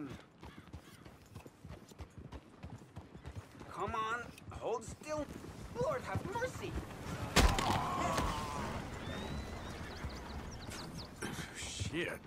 Hmm. Come on, hold still. Lord have mercy. Shit.